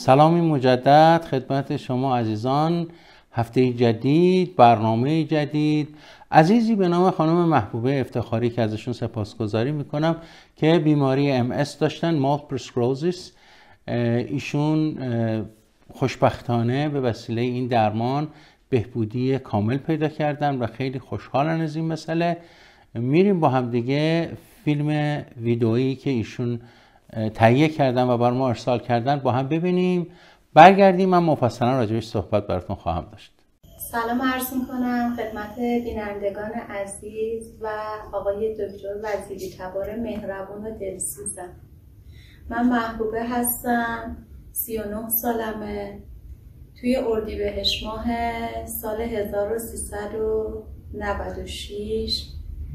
سلامی مجدد خدمت شما عزیزان. هفته جدید برنامه جدید. عزیزی به نام خانم محبوبه افتخاری که ازشون سپاسگزاری می‌کنم که بیماری ام داشتن مالتیپل سکروزیس ایشون خوشبختانه به وسیله این درمان بهبودی کامل پیدا کردن و خیلی خوشحالن از این مسئله. میریم با هم دیگه فیلم ویدئویی که ایشون تهیه کردن و بر ما ارسال کردن با هم ببینیم. برگردیم من مفصلا راجبش صحبت براتون خواهم داشت. سلام عرض کنم خدمت بینندگان عزیز و آقای دکتر وزیری تبار مهربون و دلسوزم. من محبوبه هستم 39 سالمه. توی اردیبهشت ماه سال 1396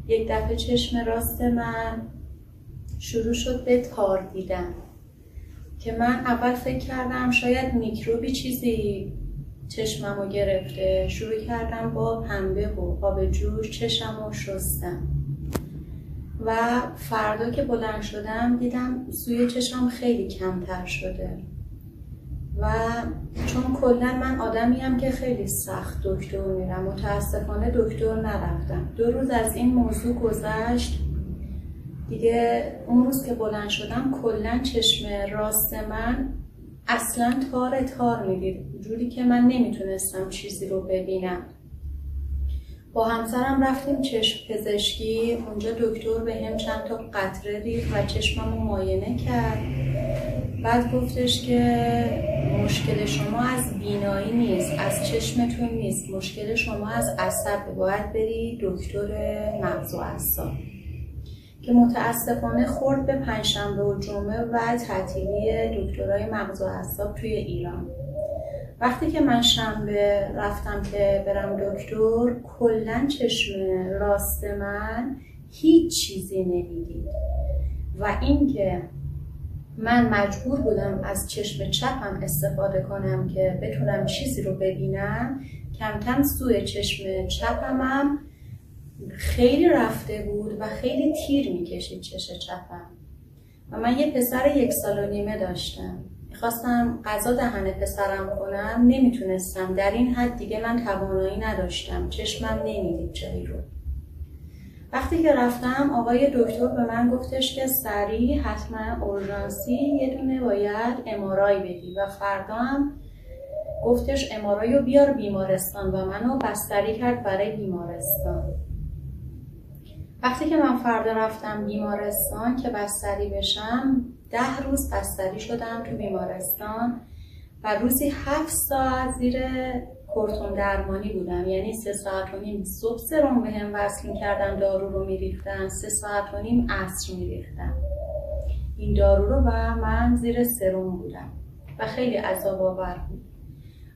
یک دفعه چشم راست من شروع شد به تار دیدن. که من اول فکر کردم شاید میکروبی چیزی چشممو گرفته. شروع کردم با پنبه و آب جوش چشمو شستم. و فردا که بلند شدم دیدم سوی چشم خیلی کمتر شده. و چون کلا من آدمیم که خیلی سخت دکتر میرم متاسفانه دکتر نرفتم. دو روز از این موضوع گذشت دیگه اون روز که بلند شدم کلا چشم راست من اصلا تار تار می‌دید. جوری که من نمی‌تونستم چیزی رو ببینم. با همسرم رفتیم چشم پزشکی. اونجا دکتر به هم چند تا قطره ریخت و چشمم رو معاینه کرد. بعد گفتش که مشکل شما از بینایی نیست از چشمتون نیست. مشکل شما از عصب. باید بری دکتر مغز و اعصاب. که متاسفانه خورد به پنجشنبه و جمعه و تعطیلی دکترای مغز و اعصاب توی ایران. وقتی که من شنبه رفتم که برم دکتر کلا چشم راست من هیچ چیزی نمی‌دید. و اینکه من مجبور بودم از چشم چپم استفاده کنم که بتونم چیزی رو ببینم کم کم سوی چشم چپمم خیلی رفته بود و خیلی تیر می‌کشید چش چپم. و من یه پسر یک سال و نیمه داشتم. می‌خواستم غذا دهن پسرم کنم نمی‌تونستم. در این حد دیگه من توانایی نداشتم. چشمم نمی‌دید جایی رو. وقتی که رفتم آقای دکتر به من گفتش که سریع حتما اورژانسی یه دونه باید امارای بدی. و فردا هم گفتش امارای رو بیار بیمارستان و منو بستری کرد برای بیمارستان. وقتی که من فردا رفتم بیمارستان که بستری بشم ده روز بستری شدم تو بیمارستان و روزی هفت ساعت زیر کورتون درمانی بودم. یعنی سه ساعت و نیم صبح سرم به هم وصل کردن دارو رو میریختن سه ساعت و نیم عصر میریختن این دارو رو و من زیر سرم بودم و خیلی عذاب آور بود.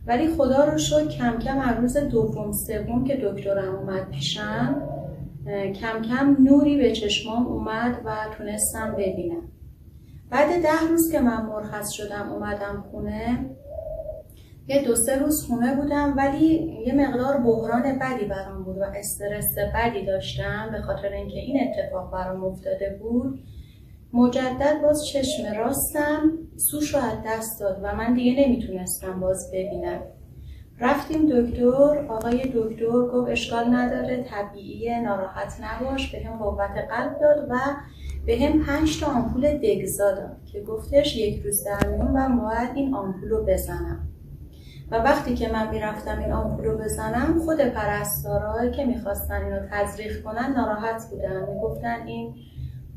ولی خدا رو شد کم کم از روز دوم سوم که دکترم اومد پیشم کم کم نوری به چشمام اومد و تونستم ببینم. بعد ده روز که من مرخص شدم اومدم خونه یه دو سه روز خونه بودم ولی یه مقدار بحران بدی برام بود و استرس بدی داشتم به خاطر اینکه این اتفاق برام افتاده بود. مجدد باز چشم راستم سوش رو از دست داد و من دیگه نمی‌تونستم باز ببینم. رفتیم دکتر آقای دکتر گفت اشکال نداره طبیعی ناراحت نباش به هم قوت قلب داد و به هم پنج تا آمپول دگزا داد که گفتش یک روز در میون و باید این آمپول رو بزنم. و وقتی که من می‌رفتم این آمپول رو بزنم خود پرستارایی که می‌خواستن اینو تزریق کنن ناراحت بودن. می‌گفتن این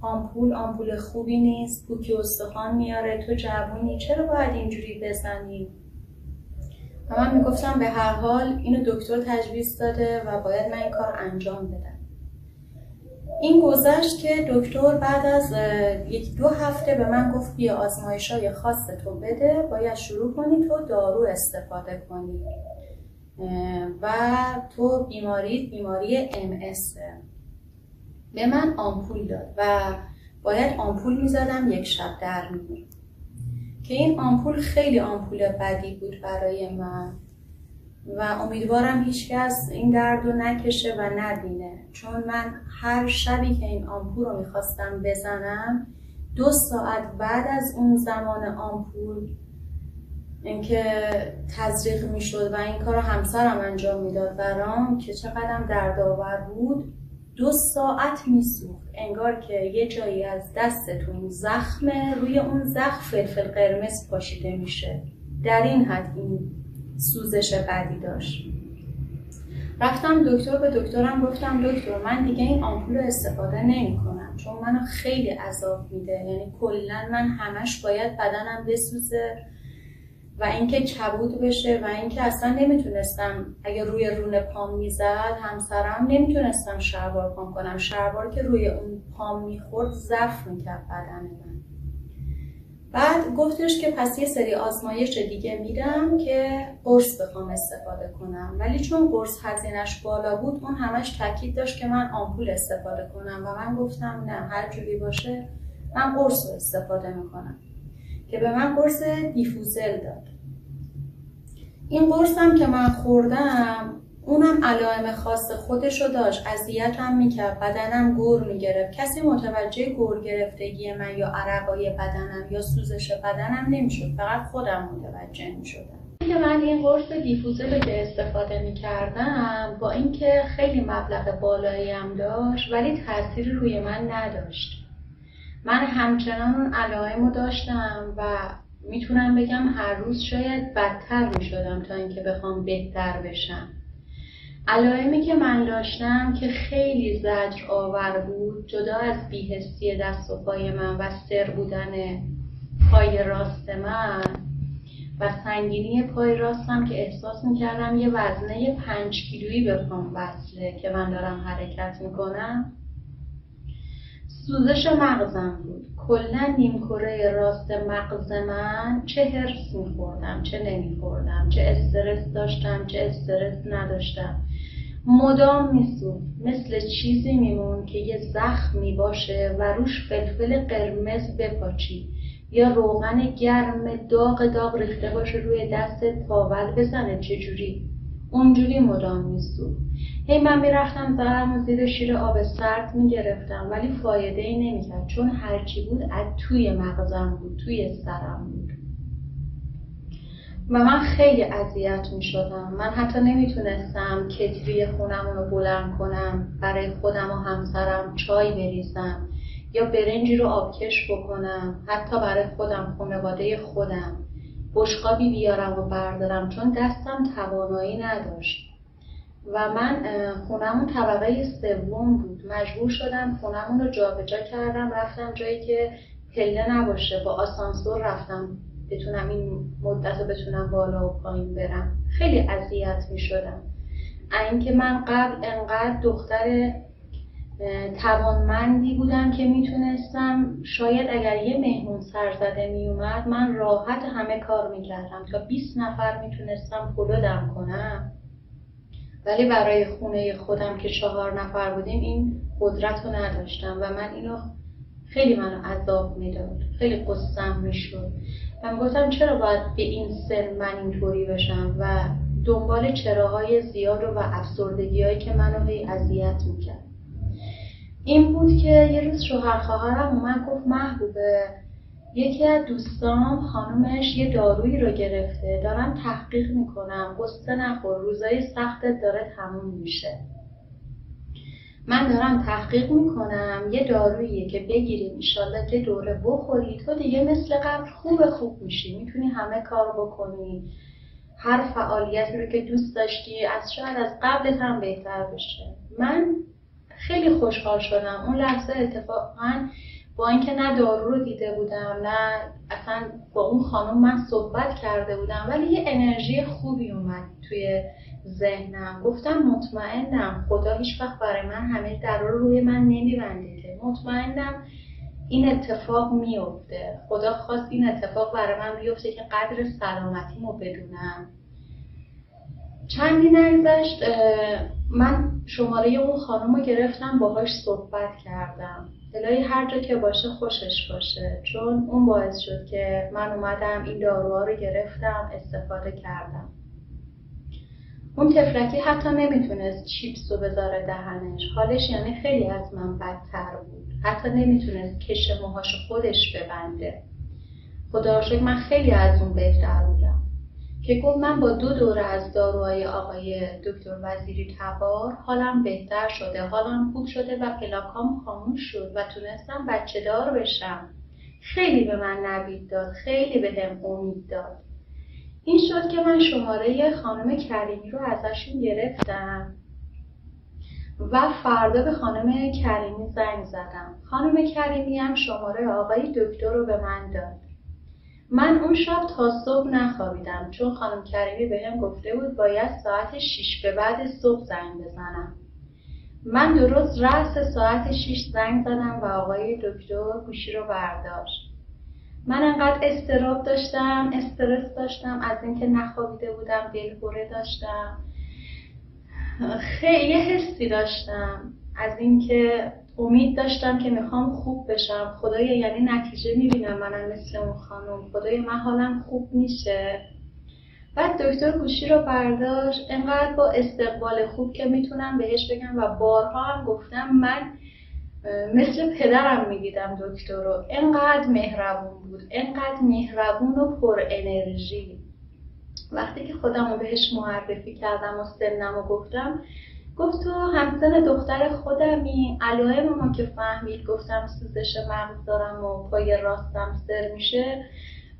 آمپول آمپول خوبی نیست پوکی استخوان میاره تو جوونی چرا باید اینجوری بزنی؟ و من می‌گفتم به هر حال اینو دکتر تجویز داده و باید من این کار انجام بدم. این گذشت که دکتر بعد از یک دو هفته به من گفت بیا آزمایش های خاص تو بده باید شروع کنی تو دارو استفاده کنی. و تو بیماری بیماری ام به من آمپول داد و باید آمپول می‌زدم یک شب در میون که این آمپول خیلی آمپول بدی بود برای من. و امیدوارم هیچکس این درد رو نکشه و نبینه. چون من هر شبی که این آمپول رو می‌خواستم بزنم دو ساعت بعد از اون زمان آمپول اینکه تزریق می‌شد و این کار رو همسرم انجام می‌داد برام که چقدرم دردآور بود دو ساعت میسوخت. انگار که یه جایی از دستتون زخمه روی اون زخم فلفل قرمز پاشیده میشه. در این حد این سوزش بدی داشت. رفتم دکتر به دکترم گفتم دکتر من دیگه این آمپول رو استفاده نمی کنم چون منو خیلی عذاب میده. یعنی کلا من همش باید بدنم بسوزه. و اینکه کبود بشه و اینکه اصلا نمی‌تونستم اگه روی رون پام می‌زد همسرم نمی‌تونستم شلوار پام کنم. شلوار که روی اون پام می‌خورد ضعف می‌کرد بدن من. بعد گفتش که پس یه سری آزمایش دیگه میدم که قرص بخوام استفاده کنم. ولی چون قرص هزینش بالا بود اون همش تاکید داشت که من آمپول استفاده کنم. و من گفتم نه هر جوری باشه من قرص استفاده می‌کنم. که به من قرص دیفوزل داد. این قرص هم که من خوردم اونم علائم خاص خودش رو داشت. اذیتم می‌کرد بدنم گور می‌گرفت. کسی متوجه گور گرفتگی من یا عرقای بدنم یا سوزش بدنم نمی‌شد. فقط خودم متوجه می‌شدم. که من این قرص دیفوزل که استفاده می‌کردم با اینکه خیلی مبلغ بالایی هم داشت ولی تاثیری روی من نداشت. من همچنان اون رو داشتم و می‌تونم بگم هر روز شاید بدتر می‌شدم تا اینکه بخوام بهتر بشم. علائمی که من داشتم که خیلی زجر آور بود جدا از بیهستی دست و پای من و سر بودن پای راست من و سنگینی پای راستم که احساس می‌کردم یه وزنه پنج کیلویی به پام وصله که من دارم حرکت می‌کنم سوزش مغزم بود. کلا نیمکره راست مغز من چه هرس میخوردم چه نمیخوردم چه استرس داشتم چه استرس نداشتم. مدام میسوخت. مثل چیزی میمون که یه زخمی باشه و روش فلفل قرمز بپاچی. یا روغن گرم داغ داغ ریخته باشه روی دست پاول بزنه چجوری؟ اونجوری مدام میسوخت هی من می‌رفتم زرم و زیر شیر آب سرد می‌گرفتم ولی فایده ای نمی‌کرد چون هرچی بود از توی مغزم بود توی سرم بود. و من خیلی اذیت می شدم من حتی نمی‌تونستم کتری خونم رو بلند کنم برای خودم و همسرم چای بریزم یا برنجی رو آبکش بکنم حتی برای خودم خانواده خودم. بشقابی بیارم و بردارم چون دستم توانایی نداشت. و من خونمون طبقه سوم بود. مجبور شدم خونمون رو جابجا کردم رفتم جایی که پله نباشه. با آسانسور رفتم بتونم این مدت رو بتونم بالا و پایین برم. خیلی اذیت می شدم اینکه من قبل انقدر دختر توانمندی بودم که می‌تونستم شاید اگر یه مهمون سرزده میومد من راحت همه کار می‌کردم. تا 20 نفر می‌تونستم پلو دم کنم. ولی برای خونه خودم که چهار نفر بودیم این قدرت رو نداشتم و من اینو خیلی منو عذاب می‌داد. خیلی قصم می‌شد. من گفتم چرا باید به این سن من اینطوری بشم و دنبال چراهای زیاد و افسردگی هایی که منو هی اذیت می‌کرد. این بود که یه روز شوهر خواهرم اومد گفت محبوبه. یکی از دوستان خانومش یه دارویی رو گرفته. دارم تحقیق می‌کنم. قصه نخور. روزای سختت داره تموم میشه. من دارم تحقیق می‌کنم. یه داروییه که بگیریم. ایشالله که دوره بخوری. تو دیگه مثل قبل خوب خوب میشی. می‌تونی همه کار بکنی. هر فعالیتی رو که دوست داشتی از شاید از قبلت هم بهتر بشه. من خیلی خوشحال شدم. اون لحظه اتفاقا با اینکه نه دارو رو دیده بودم نه اصلا با اون خانم من صحبت کرده بودم ولی یه انرژی خوبی اومد توی ذهنم. گفتم مطمئنم خدا هیچ وقت برای من همه در رو روی من نمیبنده مطمئنم این اتفاق میفته خدا خواست این اتفاق برای من بیفته که قدر سلامتیمو بدونم. چندی نگذشت من شماره اون خانم رو گرفتم باهاش صحبت کردم. الهی هر جا که باشه خوشش باشه چون اون باعث شد که من اومدم این داروها رو گرفتم استفاده کردم. اون تفلکی حتی نمی‌تونست چیپس رو بذاره دهنش. حالش یعنی خیلی از من بدتر بود. حتی نمی‌تونست کش موهاش خودش ببنده. خدا من خیلی از اون بهتر بودم. که گفت من با دو دوره از داروهای آقای دکتر وزیری تبار حالم بهتر شده حالم خوب شده و پلاکام خاموش شد و تونستم بچه دار بشم. خیلی به من نوید داد خیلی به هم امید داد. این شد که من شماره خانم کریمی رو ازشون گرفتم و فردا به خانم کریمی زنگ زدم. خانم کریمی هم شماره آقای دکتر رو به من داد. من اون شب تا صبح نخوابیدم چون خانم کریمی به هم گفته بود باید ساعت 6 به بعد صبح زنگ بزنم. من درست رأس ساعت 6 زنگ زدم و آقای دکتر گوشی رو برداشت. من انقدر استراب داشتم استرس داشتم از اینکه نخوابیده بودم دلهوره داشتم. خیلی حسی داشتم. از اینکه امید داشتم که می‌خوام خوب بشم. خدای یعنی نتیجه می‌بینم منم مثل اون خانم. خدای من حالم خوب میشه. بعد دکتر گوشی رو برداشت. انقدر با استقبال خوب که می‌تونم بهش بگم و بارها هم گفتم من مثل پدرم می‌دیدم دکتر رو. انقدر مهربون بود. انقدر مهربون و پر انرژی. وقتی که خودم رو بهش معرفی کردم و سنم و گفتم گفت تو همسن دختر خودمی علائم ما که فهمید گفتم سوزش مغز دارم و پای راستم سر میشه.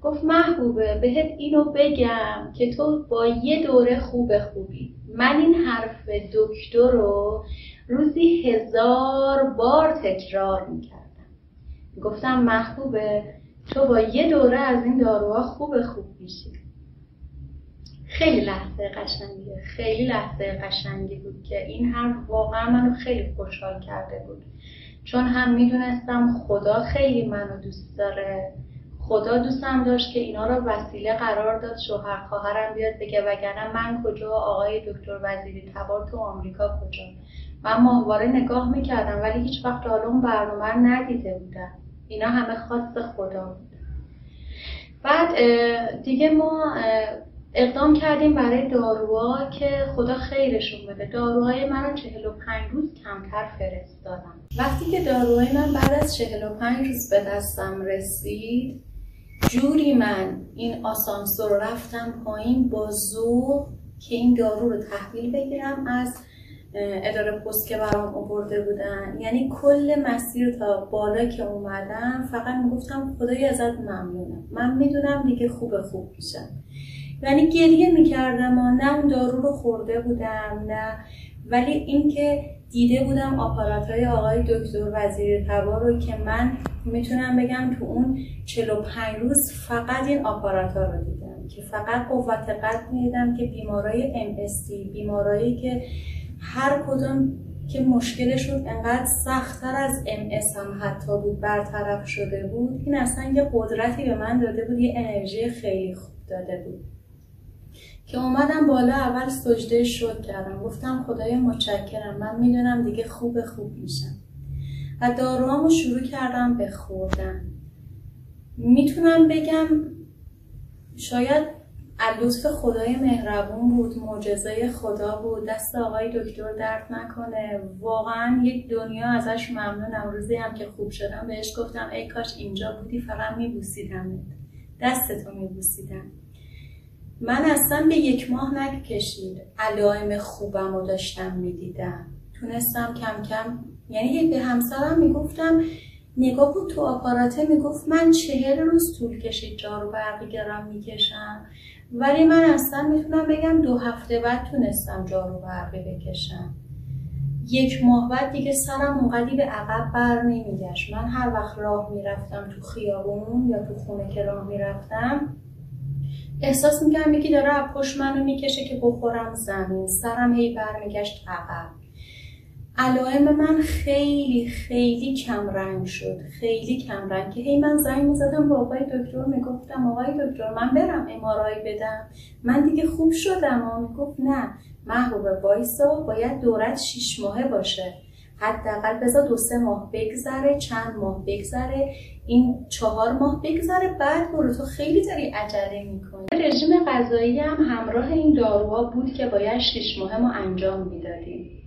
گفت محبوبه بهت اینو بگم که تو با یه دوره خوب خوبی. من این حرف دکتر رو روزی هزار بار تکرار می‌کردم. گفتم محبوبه تو با یه دوره از این داروها خوب خوب میشی. خیلی لحظه قشنگیه خیلی لحظه قشنگی بود که این حرف واقعا منو خیلی خوشحال کرده بود. چون هم می‌دونستم خدا خیلی منو دوست داره. خدا دوستم داشت که اینا رو وسیله قرار داد شوهر خواهرم بیاد بگه وگرنه من کجا آقای دکتر وزیری تبار تو آمریکا کجا. من ماهواره نگاه می‌کردم ولی هیچ وقت حالا اون برنامه ندیده بودم. اینا همه خواست خدا بود. بعد دیگه ما اقدام کردیم برای داروها که خدا خیرشون بده. داروهای من رو 45 روز کمتر فرستادم وقتی که داروهای من بعد از 45 روز به دستم رسید جوری من این آسانسور رفتم پایین با زور که این دارو رو تحویل بگیرم از اداره پست که برام آورده بودن. یعنی کل مسیر تا بالا که اومدم فقط می‌گفتم خدای ازت ممنونم. من می‌دونم دیگه خوب خوب میشم یعنی گریه می‌کردم و نه اون دارو رو خورده بودم نه. ولی اینکه دیده بودم آپارات های آقای دکتر وزیر تبا رو که من می‌تونم بگم تو اون 45 روز فقط این آپارات رو دیدم که فقط قوت قلب می‌دیدم که بیمارای MSD بیمارایی که هر کدوم که مشکلشون انقدر سختتر از MS هم حتی بود برطرف شده بود این اصلا یه قدرتی به من داده بود یه انرژی خیلی خوب داده بود. که اومدم بالا اول سجده شد کردم. گفتم خدای متشکرم من می‌دونم دیگه خوب خوب میشم. و داروامو شروع کردم به خوردن. می‌تونم بگم شاید لطف خدای مهربون بود معجزه خدا بود. دست آقای دکتر درد نکنه. واقعا یک دنیا ازش ممنونم. روزی هم که خوب شدم بهش گفتم ای کاش اینجا بودی فقط میبوسیدم دستتو میبوسیدم. من اصلا به یک ماه نکشید علائم خوبم رو داشتم می‌دیدم. تونستم کم کم یعنی به همسرم می‌گفتم نگاه بود تو آپاراته می‌گفت من چهل روز طول کشید جارو برقی گرم می‌کشم. ولی من اصلا می‌تونم بگم دو هفته بعد تونستم جارو برقی بکشم. یک ماه بعد دیگه سرم اونقدی به عقب بر نمیگشت. من هر وقت راه می‌رفتم تو خیابون یا تو خونه که راه می‌رفتم احساس می‌کردم یکی داره از پشت منو می‌کشه که بخورم زمین. سرم هی برمیگشت عقب. علائم من خیلی خیلی کم رنگ شد. خیلی کم رنگ که هی من زنگ می‌زدم با آقای دکتر می‌گفتم آقای دکتر من برم امارای بدم. من دیگه خوب شدم. و می‌گفت نه. محبوب وایسا باید دورت شیش ماهه باشه. حداقل بذار دو سه ماه بگذره چند ماه بگذره این چهار ماه بگذره بعد برو. تو خیلی داری عجله می‌کنی. رژیم غذایی هم همراه این داروها بود که باید شش ماه ما انجام می‌دادیم.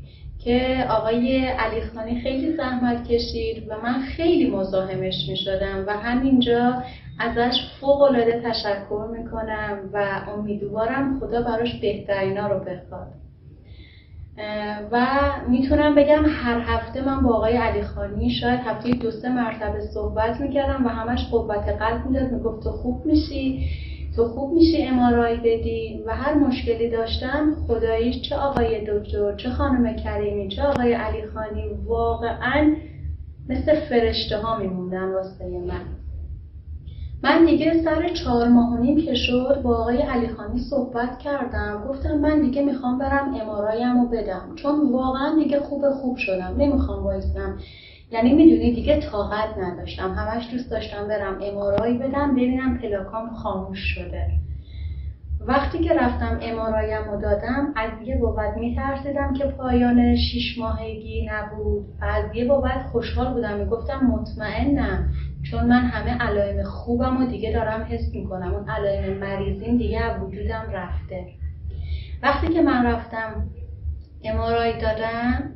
که آقای علی خانی خیلی زحمت کشید و من خیلی مزاحمش می شدم و همینجا ازش فوق العاده تشکر می‌کنم و امیدوارم خدا براش بهترینا رو بخواد. و می‌تونم بگم هر هفته من با آقای علی خانی شاید هفته دو سه مرتبه صحبت می‌کردم و همش قوت قلب می‌داد می‌گفت تو خوب میشی تو خوب میشی امارای بدی و هر مشکلی داشتم خداییش چه آقای دکتر چه خانم کریمی چه آقای علی خانی واقعا مثل فرشته ها میموندن واسه من. من دیگه سر چهار ماه و نیم که شد با آقای علی خانی صحبت کردم. گفتم من دیگه می‌خوام برم امارایم رو بدم. چون واقعا دیگه خوب خوب شدم. نمی‌خوام بایستم یعنی می‌دونی دیگه طاقت نداشتم. همش دوست داشتم برم امارایی بدم ببینم پلاکام خاموش شده. وقتی که رفتم امارایم رو دادم از یه بابت میترسیدم که پایان شیش ماهگی نبود. و از یه بابت خوشحال بودم. می‌گفتم مطمئنم. چون من همه علائم خوبم و دیگه دارم حس می‌کنم. اون علائم مریضیم دیگه از وجودم رفته. وقتی که من رفتم امارای دادم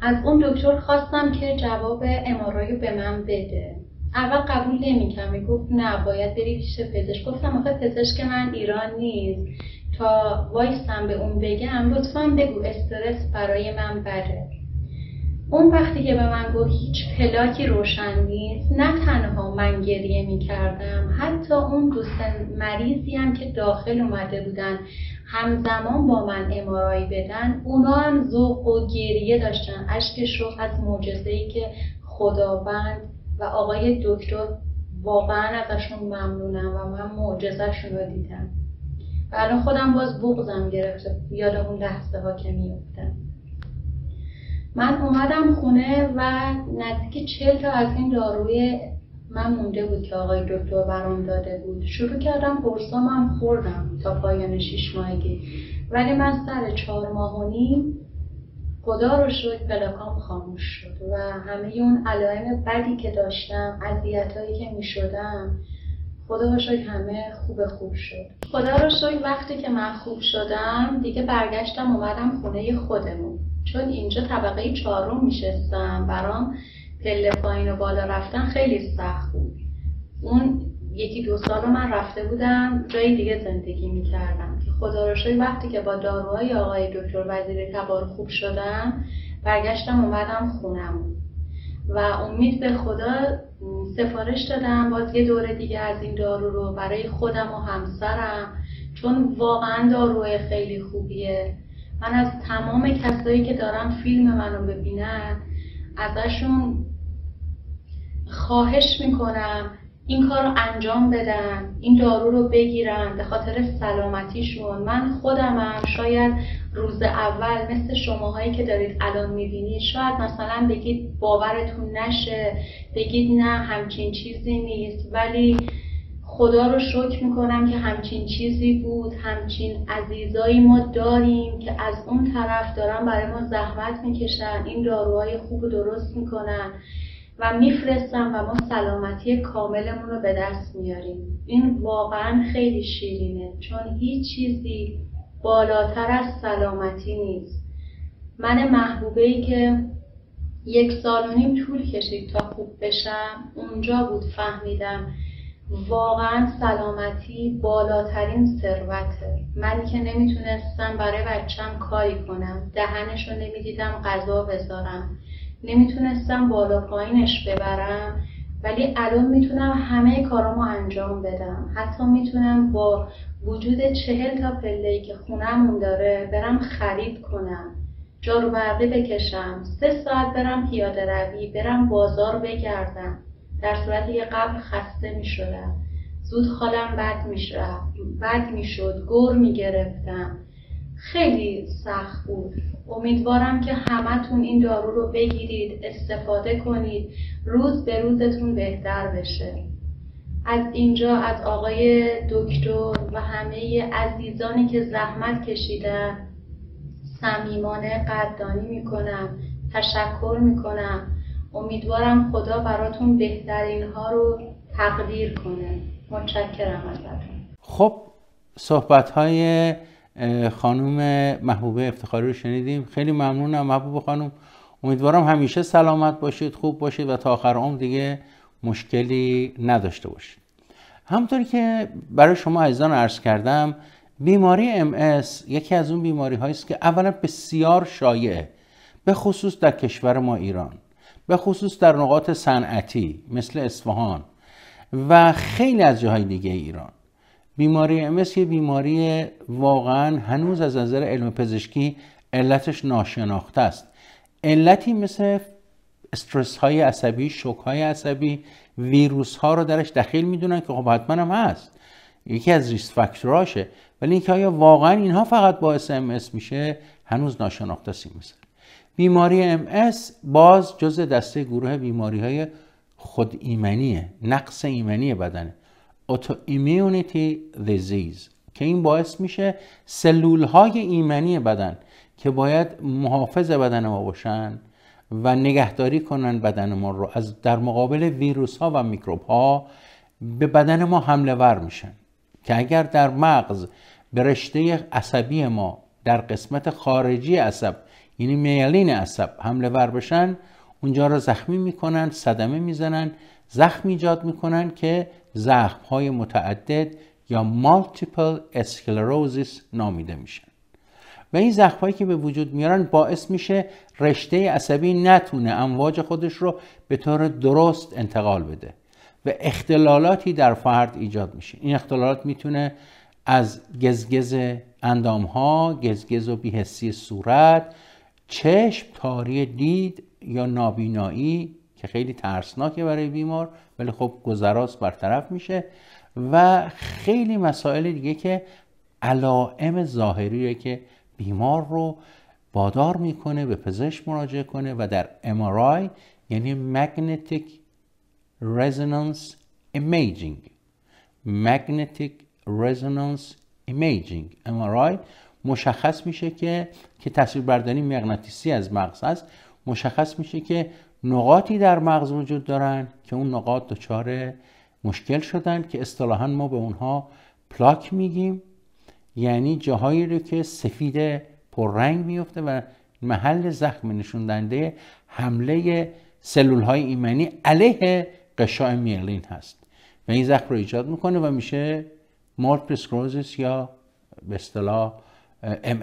از اون دکتر خواستم که جواب امارای به من بده. اول قبول نمی‌کنم می‌گفت نه باید بری پیش پزشک. گفتم آخه پزشک من ایران نیست. تا وایستم به اون بگم لطفا بگو استرس برای من بده. اون وقتی که به من گفت هیچ پلاکی روشن نیست نه تنها من گریه می کردم حتی اون دوست مریضی هم که داخل اومده بودن همزمان با من امارایی بدن اونا هم ذوق و گریه داشتن. اشک شوق از معجزه که خداوند و آقای دکتر واقعا ازشون ممنونم و من معجزهشون رو دیدم. و الان خودم باز بغزم گرفته یاد اون لحظه ها که میفتم من اومدم خونه و نزدیک چل تا از این داروی من مونده بود که آقای دکتر برام داده بود. شروع کردم هم خوردم تا پایان شیش ماهگی. ولی من سر چهار ماه و نیم خدا رو شد پلاکام خاموش شد و همه اون علائم بدی که داشتم اذیتهایی که می شدم خدا رو شد همه خوب خوب شد. خدا رو شد وقتی که من خوب شدم دیگه برگشتم اومدم خونه خودمون. چون اینجا طبقه چهارم میشستم. برام پله پایین و بالا رفتن خیلی سخت بود. اون یکی دو سال من رفته بودم جای دیگه زندگی می‌کردم. که خدا رو شد وقتی که با داروهای آقای دکتر وزیر تبار خوب شدم برگشتم اومدم خونم. و امید به خدا سفارش دادم. باز یه دوره دیگه از این دارو رو برای خودم و همسرم چون واقعا داروی خیلی خوبیه. من از تمام کسایی که دارن فیلم منو ببینن ازشون خواهش می‌کنم این کار رو انجام بدن این دارو رو بگیرن به خاطر سلامتیشون. من خودمم شاید روز اول مثل شماهایی که دارید الان می‌بینید شاید مثلا بگید باورتون نشه بگید نه همچین چیزی نیست. ولی خدا رو شکر می‌کنم که همچین چیزی بود همچین عزیزایی ما داریم که از اون طرف دارن برای ما زحمت می‌کشن این داروهای خوب درست می‌کنن و میفرستن و ما سلامتی کاملمون رو به دست میاریم. این واقعا خیلی شیرینه چون هیچ چیزی بالاتر از سلامتی نیست. من محبوبه ای که یک سال و نیم طول کشید تا خوب بشم اونجا بود فهمیدم. واقعا سلامتی بالاترین ثروته. من که نمی‌تونستم برای بچم کاری کنم دهنش رو نمی‌دیدم غذا بذارم. نمی‌تونستم بالا پایینش ببرم ولی الان می‌تونم همه کارامو انجام بدم. حتی می‌تونم با وجود چهل تا پله که خونمون داره برم خرید کنم. جارو برقی بکشم سه ساعت برم پیاده روی برم بازار بگردم. در صورتی که قبل خسته می شدم زود خالم بد می شد بد می شد گر می گرفتم خیلی سخت بود. امیدوارم که همتون این دارو رو بگیرید استفاده کنید. روز به روزتون بهتر بشه. از اینجا از آقای دکتر و همه عزیزانی که زحمت کشیدن صمیمانه قدردانی می‌کنم تشکر می‌کنم. امیدوارم خدا براتون بهترین ها رو تقدیر کنه. متشکرم ازتون. خب صحبت های خانوم محبوبه افتخاری رو شنیدیم. خیلی ممنونم محبوب خانوم امیدوارم همیشه سلامت باشید خوب باشید و تا آخر عمر دیگه مشکلی نداشته باشید. همطوری که برای شما عزیزان عرض کردم بیماری ام یکی از اون بیماری است که اولا بسیار شایعه به خصوص در کشور ما ایران. به خصوص در نقاط صنعتی مثل اصفهان و خیلی از جاهای دیگه ایران. بیماری ام یه بیماری واقعا هنوز از نظر علم پزشکی علتش ناشناخته است. علتی مثل استرس های عصبی شوک های عصبی ویروس ها رو درش دخیل می‌دونن که خب حتما هم هست. یکی از risk factor اشه ولی اینکه آیا واقعا اینها فقط باعث ام اس میشه هنوز ناشناخته است بیماری ام اس باز جز دسته گروه بیماری های خود ایمنیه نقص ایمنی بدنه. autoimmunity disease که این باعث میشه سلول های ایمنی بدن که باید محافظ بدن ما باشن و نگهداری کنن بدن ما رو از در مقابل ویروس ها و میکروب ها به بدن ما حمله ور میشن. که اگر در مغز به رشته عصبی ما در قسمت خارجی عصب یعنی میلین عصب حمله ور بشن اونجا رو زخمی می‌کنن صدمه می‌زنن زخم ایجاد می‌کنن که زخم های متعدد یا مالتیپل اسکلروزیس نامیده میشن. و این زخم هایی که به وجود میارن باعث میشه رشته عصبی نتونه امواج خودش رو به طور درست انتقال بده و اختلالاتی در فرد ایجاد میشه. این اختلالات می‌تونه از گزگز اندام ها گزگز و بیهسی صورت چشم تاری دید یا نابینایی که خیلی ترسناکه برای بیمار ولی خب گذراس برطرف میشه و خیلی مسائل دیگه که علائم ظاهریه که بیمار رو بادار می‌کنه به پزشک مراجعه کنه و در MRI یعنی Magnetic Resonance Imaging. Magnetic Resonance Imaging MRI مشخص میشه که که تصویربرداری مغناطیسی از مغز است مشخص میشه که نقاطی در مغز وجود دارن که اون نقاط دچار مشکل شدن که اصطلاحا ما به اونها پلاک میگیم. یعنی جاهایی رو که سفید پررنگ میفته و محل زخم نشوندنده حمله سلول های ایمنی علیه قشای میلین هست. و این زخم رو ایجاد می‌کنه و میشه مالت یا به اصطلاح ام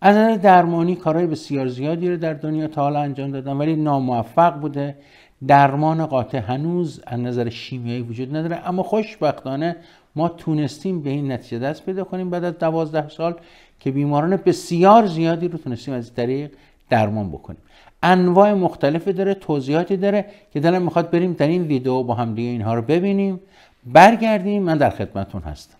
از نظر درمانی کارهای بسیار زیادی رو در دنیا تا حالا انجام دادن ولی ناموفق بوده. درمان قاطع هنوز از نظر شیمیایی وجود نداره اما خوشبختانه ما تونستیم به این نتیجه دست پیدا کنیم بعد از دوازده سال که بیماران بسیار زیادی رو تونستیم از طریق درمان بکنیم. انواع مختلفی داره توضیحاتی داره که دلم می‌خواد بریم در این ویدیو با هم دیگه اینها رو ببینیم. برگردیم من در خدمتون هستم.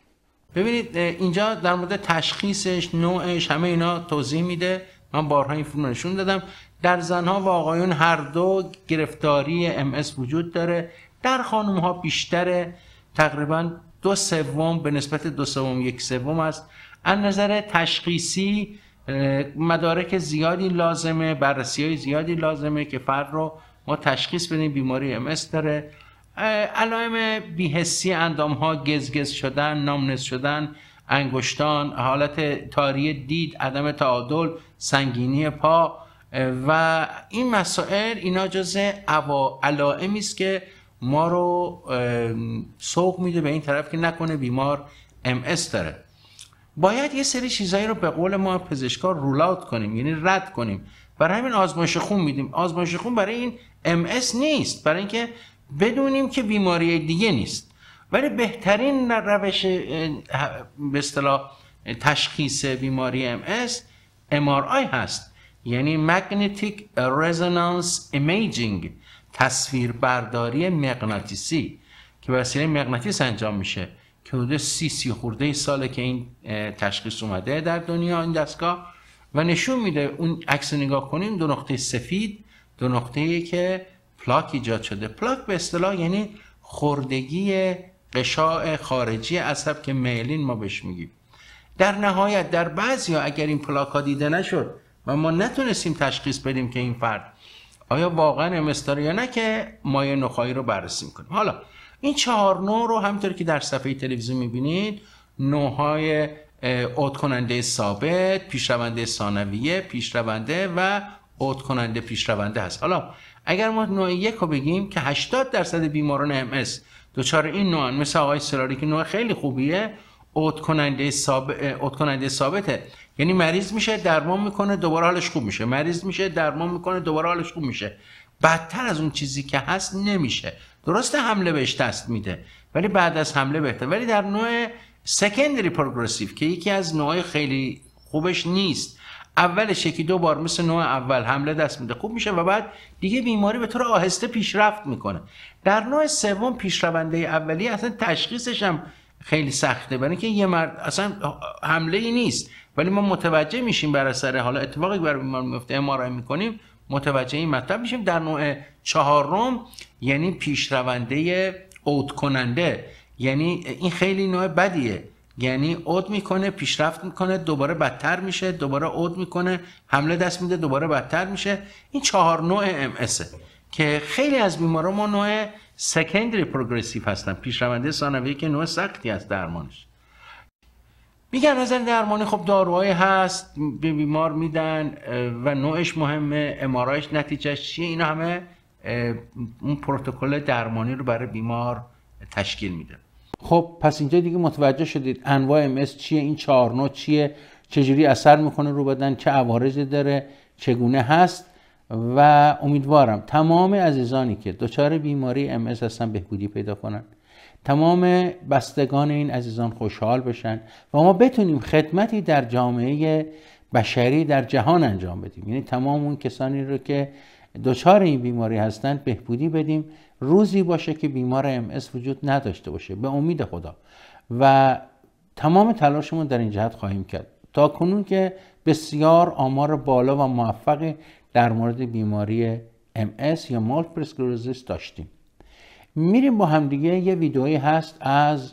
ببینید اینجا در مورد تشخیصش نوعش همه اینا توضیح میده. من بارها این فیلم نشون دادم. در زنها و آقایون هر دو گرفتاری ام وجود داره. در خانم ها بیشتره تقریبا دو سوم به نسبت دو سوم یک سوم است. از نظر تشخیصی مدارک زیادی لازمه بررسی های زیادی لازمه که فرد رو ما تشخیص بدیم. بیماری ام داره. علائم بیهسی اندام ها گزگز شدن نامنس شدن انگشتان حالت تاری دید عدم تعادل سنگینی پا و این مسائل اینا جز علائمی است که ما رو سوق میده به این طرف که نکنه بیمار ام داره. باید یه سری چیزایی رو به قول ما پزشکا رول کنیم یعنی رد کنیم. برای همین آزمایش خون میدیم. آزمایش خون برای این ام نیست. برای اینکه بدونیم که بیماری دیگه نیست. ولی بهترین روش به اصطلاح تشخیص بیماری ام اس هست. یعنی Magnetic Resonance Imaging تصویر برداری مغناطیسی که وسیله مغناطیس انجام میشه. که حدود سی سی خورده ساله که این تشخیص اومده در دنیا این دستگاه. و نشون میده اون عکس نگاه کنیم دو نقطه سفید دو نقطه که پلاک ایجاد شده. پلاک به اصطلاح یعنی خوردگی قشاع خارجی عصب که میلین ما بهش میگیم. در نهایت در بعضی ها اگر این پلاک ها دیده نشد و ما نتونستیم تشخیص بدیم که این فرد آیا واقعا امستاره یا نه که مایه نخایی رو بررسی کنیم حالا این چهار نوع رو همطور که در صفحه تلویزیون می‌بینید نوعهای عود کننده ثابت پیشرونده ثانویه پیشرونده و عود کننده پیشرونده هست. حالا اگر ما نوع یک رو بگیم که 80 درصد بیماران ام دچار این نوع مثل آقای سراری که نوع خیلی خوبیه عود کننده ثابت کننده ثابته. یعنی مریض میشه درمان می‌کنه دوباره حالش خوب میشه. مریض میشه درمان می‌کنه دوباره حالش خوب میشه. بدتر از اون چیزی که هست نمیشه. درسته حمله بهش دست میده ولی بعد از حمله بهتر. ولی در نوع سکندری پروگرسیو که یکی از نوع خیلی خوبش نیست. اولش یکی دو بار مثل نوع اول حمله دست میده. خوب میشه و بعد دیگه بیماری به طور آهسته پیشرفت می‌کنه. در نوع سوم پیشرونده اولی اصلا تشخیصش هم خیلی سخته. برای اینکه یه مرد اصلا حمله ای نیست. ولی ما متوجه میشیم بر اثر حالا اتفاقی بر بیمار میفته ام می‌کنیم متوجه این مطلب میشیم. در نوع چهارم یعنی پیشرونده اوت کننده یعنی این خیلی نوع بدیه. یعنی اود می‌کنه پیشرفت می‌کنه دوباره بدتر میشه دوباره اود می‌کنه حمله دست میده دوباره بدتر میشه. این چهار نوع ام که خیلی از بیماران ما نوع سکندری پروگرسیو هستن پیشرونده ثانویه که نوع سختی است درمانش. میگن نظر درمانی خب داروهای هست به بیمار میدن و نوعش مهمه امارایش نتیجهش چیه؟ اینا همه اون پروتکل درمانی رو برای بیمار تشکیل میده. خب پس اینجا دیگه متوجه شدید انواع ام چیه این چهار نوع چیه چجوری اثر می‌کنه رو بدن چه عوارضی داره چگونه هست و امیدوارم تمام عزیزانی که دچار بیماری ام هستن بهبودی پیدا کنن. تمام بستگان این عزیزان خوشحال بشن و ما بتونیم خدمتی در جامعه بشری در جهان انجام بدیم. یعنی تمام اون کسانی رو که دچار این بیماری هستند بهبودی بدیم روزی باشه که بیمار ام وجود نداشته باشه. به امید خدا. و تمام تلاشمون در این جهت خواهیم کرد. تا کنون که بسیار آمار بالا و موفقی در مورد بیماری MS یا مالتیپل اسکلروزیس داشتیم. میریم با همدیگه. یه ویدئویی هست از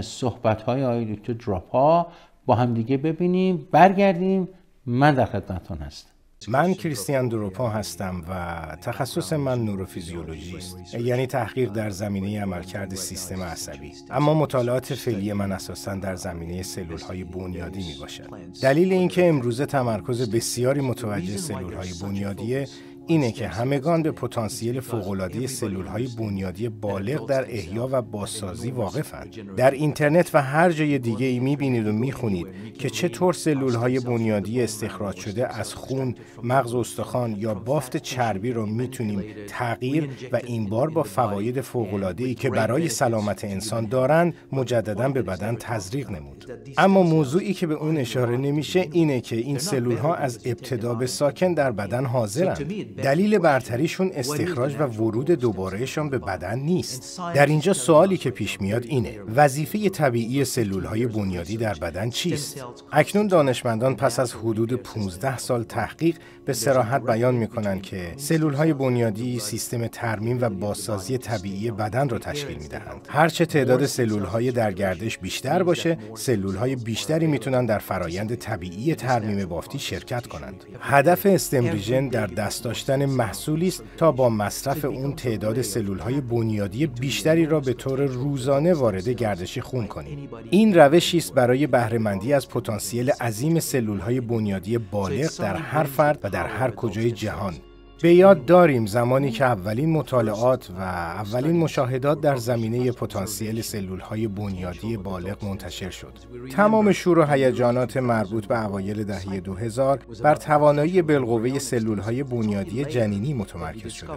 صحبت های آقای دکتر دراپ ها با همدیگه ببینیم. برگردیم. من در خدمتتون هستم. من کریستیان دروپا هستم و تخصص من نوروفیزیولوژی است یعنی تحقیق در زمینه عملکرد سیستم عصبی. اما مطالعات فعلی من اساسا در زمینه سلول های بنیادی می باشد دلیل اینکه امروزه تمرکز بسیاری متوجه سلول های بنیادیه اینه که همگان به پتانسیل فوق‌العاده سلول‌های بنیادی بالغ در احیا و بازسازی واقفند. در اینترنت و هر جای دیگه ای می‌بینید و می‌خونید که چطور سلول‌های بنیادی استخراج شده از خون، مغز استخوان یا بافت چربی رو می‌تونیم تغییر و این بار با فواید فوق‌العاده‌ای که برای سلامت انسان دارند مجددا به بدن تزریق نمود. اما موضوعی که به اون اشاره نمیشه اینه که این سلول‌ها از ابتدا به ساکن در بدن حاضرند. دلیل برتریشون استخراج و ورود دوبارهشان به بدن نیست. در اینجا سوالی که پیش میاد اینه وظیفه طبیعی سلول های بنیادی در بدن چیست؟ اکنون دانشمندان پس از حدود 15 سال تحقیق به سراحت بیان می‌کنند که سلول های بنیادی سیستم ترمیم و بازسازی طبیعی بدن را تشکیل می‌دهند. هرچه تعداد سلول های در گردش بیشتر باشه، سلول های بیشتری می‌تونن در فرایند طبیعی ترمیم بافتی شرکت کنند. هدف استمریژن در دست داشتن محصولی است تا با مصرف اون تعداد سلولهای بنیادی بیشتری را به طور روزانه وارد گردش خون کنیم. این روشی است برای بهرهمندی از پتانسیل عظیم سلولهای بنیادی بالغ در هر فرد و در هر کجای جهان به یاد داریم زمانی که اولین مطالعات و اولین مشاهدات در زمینه پتانسیل سلول های بنیادی بالغ منتشر شد. تمام شور و هیجانات مربوط به اوایل دهه 2000 بر توانایی بالقوه سلول های بنیادی جنینی متمرکز شده.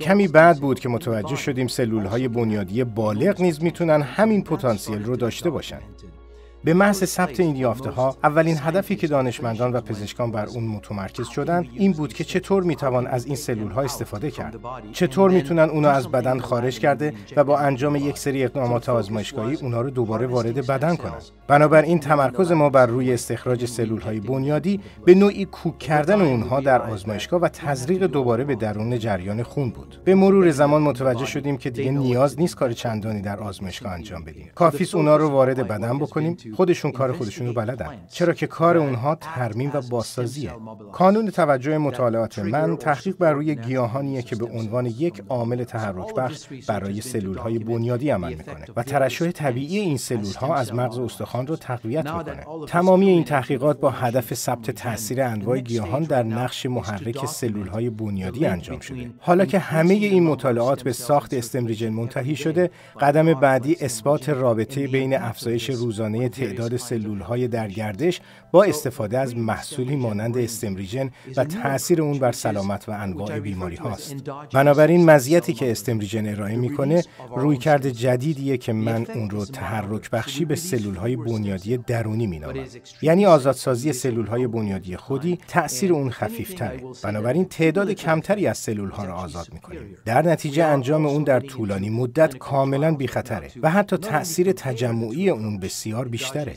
کمی بعد بود که متوجه شدیم سلول های بنیادی بالغ نیز می‌تونن همین پتانسیل رو داشته باشند. به محض ثبت این یافته ها اولین هدفی که دانشمندان و پزشکان بر اون متمرکز شدند این بود که چطور می‌توان از این سلول ها استفاده کرد؟ چطور می‌تونن اونا از بدن خارج کرده و با انجام یک سری اقدامات آزمایشگاهی اونا رو دوباره وارد بدن کنند بنابراین تمرکز ما بر روی استخراج سلول های بنیادی به نوعی کوک کردن اونها در آزمایشگاه و تزریق دوباره به درون جریان خون بود. به مرور زمان متوجه شدیم که دیگه نیاز نیست کار چندانی در آزمایشگاه انجام بدیم کافی اونا رو وارد بدن بکنیم خودشون کار خودشون رو بلدن. چرا که کار اونها ترمیم و بازسازیه. کانون توجه مطالعات من تحقیق بر روی گیاهانیه که به عنوان یک عامل تحرک بخش برای سلول های بنیادی عمل می‌کنه و ترشح طبیعی این سلول ها از مغز استخوان رو تقویت می‌کنه. تمامی این تحقیقات با هدف ثبت تاثیر انواع گیاهان در نقش محرک سلول های بنیادی انجام شده. حالا که همه این مطالعات به ساخت استمریجن منتهی شده قدم بعدی اثبات رابطه بین افزایش روزانه تعداد سلول های در گردش با استفاده از محصولی مانند استمریجن و تاثیر اون بر سلامت و انواع بیماری هاست. بنابراین مزیتی که استمریجن ارائه می‌کنه رویکرد جدیدیه که من اون رو تحرک بخشی به سلول های بنیادی درونی مینامم. یعنی آزادسازی سلول های بنیادی خودی تاثیر اون خفیفتره. بنابراین تعداد کمتری از سلول ها را آزاد می‌کنه در نتیجه انجام اون در طولانی مدت کاملا بی خطره و حتی تاثیر تجمعی اون بسیار بیشتره.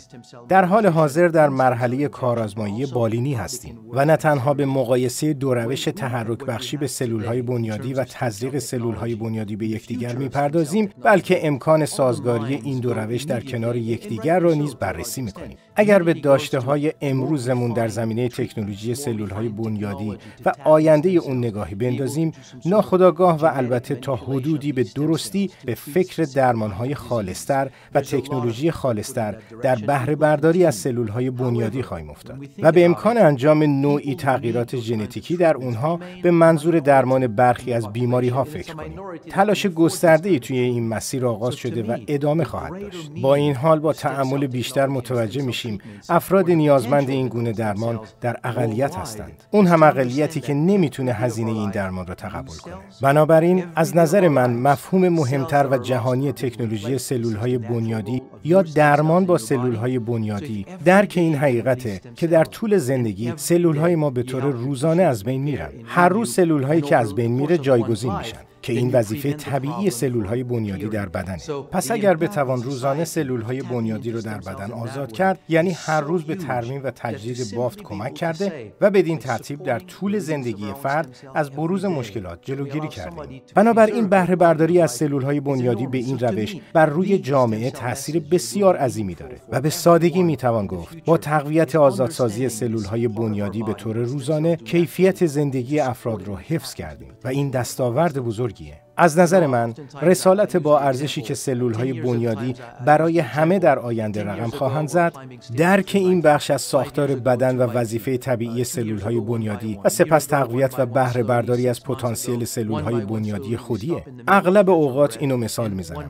در حال حاضر در مرحله کارآزمایی بالینی هستیم و نه تنها به مقایسه دو روش تحرک بخشی به سلول های بنیادی و تزریق سلول های بنیادی به یکدیگر می‌پردازیم بلکه امکان سازگاری این دو روش در کنار یکدیگر را نیز بررسی می‌کنیم. اگر به داشته های امروزمون در زمینه تکنولوژی سلول های بنیادی و آینده اون نگاهی بندازیم ناخداگاه و البته تا حدودی به درستی به فکر درمان های خالصتر و تکنولوژی خالصتر در بهره برداری از سلول های بنیادی خواهیم افتاد و به امکان انجام نوعی تغییرات ژنتیکی در اونها به منظور درمان برخی از بیماری ها فکر کنیم. تلاش گسترده توی این مسیر آغاز شده و ادامه خواهد داشت. با این حال با تعمل بیشتر متوجه میشیم افراد نیازمند این گونه درمان در اقلیت هستند. اون هم اقلیتی که نمی‌تونه هزینه این درمان را تقبل کنه. بنابراین از نظر من مفهوم مهمتر و جهانی تکنولوژی سلول های بنیادی یا درمان با سلول های بنیادی. درک این حقیقته که در طول زندگی سلول های ما به طور روزانه از بین میرن. هر روز سلول هایی که از بین میره جایگزین میشن. که این وظیفه طبیعی سلول های بنیادی در بدنه. پس اگر بتوان روزانه سلول های بنیادی رو در بدن آزاد کرد یعنی هر روز به ترمیم و تجدید بافت کمک کرده و بدین ترتیب در طول زندگی فرد از بروز مشکلات جلوگیری کردیم بنابراین بهره برداری از سلول های بنیادی به این روش بر روی جامعه تاثیر بسیار عظیمی داره و به سادگی می‌توان گفت. با تقویت آزادسازی سلول های بنیادی به طور روزانه کیفیت زندگی افراد رو حفظ کردیم و این دستاورد بزرگ किए از نظر من رسالت با ارزشی که سلول های بنیادی برای همه در آینده رقم خواهند زد درک این بخش از ساختار بدن و وظیفه طبیعی سلول های بنیادی. و سپس تقویت و بهره برداری از پتانسیل سلول های بنیادی خودیه. اغلب اوقات اینو مثال می‌زنم.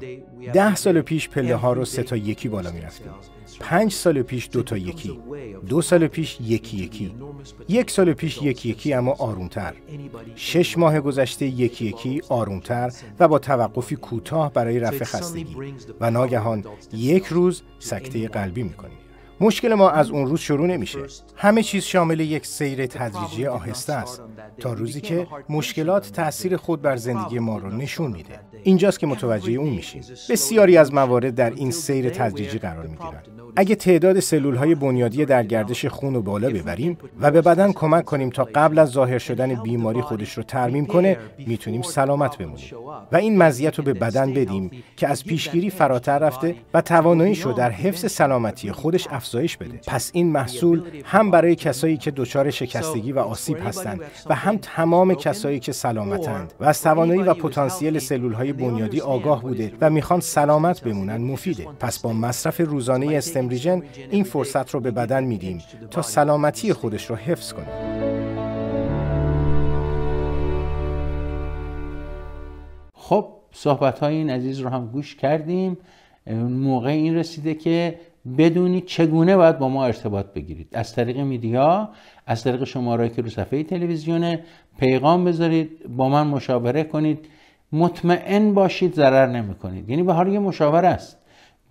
ده سال پیش پله ها رو سه تا یکی بالا می‌رفتیم. پنج سال پیش دو تا یکی. دو سال پیش یکی یکی. یک سال پیش یکی یکی اما آرومتر. شش ماه گذشته یکی یکی آرومتر و با توقفی کوتاه برای رفع خستگی. و ناگهان یک روز سکته قلبی می‌کنیم. مشکل ما از اون روز شروع نمیشه. همه چیز شامل یک سیر تدریجی آهسته است تا روزی که مشکلات تاثیر خود بر زندگی ما رو نشون میده. اینجاست که متوجه اون میشیم. بسیاری از موارد در این سیر تدریجی قرار می‌گیرند اگه تعداد سلول های بنیادی در گردش خون رو بالا ببریم و به بدن کمک کنیم تا قبل از ظاهر شدن بیماری خودش رو ترمیم کنه می‌تونیم سلامت بمونیم. و این مزیت رو به بدن بدیم که از پیشگیری فراتر رفته و تواناییش رو در حفظ سلامتی خودش افزایش بده. پس این محصول هم برای کسایی که دچار شکستگی و آسیب هستند و هم تمام کسایی که سلامتند و از توانایی و پتانسیل سلول های بنیادی آگاه بوده و می‌خوان سلامت بمونن مفیده. پس با مصرف روزانه استمریجن این فرصت رو به بدن میدیم تا سلامتی خودش رو حفظ کنه. خب صحبت های این عزیز رو هم گوش کردیم. موقع این رسیده که بدونید چگونه باید با ما ارتباط بگیرید. از طریق میدیا از طریق شماره که رو صفحه تلویزیونه پیغام بذارید با من مشاوره کنید. مطمئن باشید ضرر نمی کنید یعنی به حال یه مشاوره است.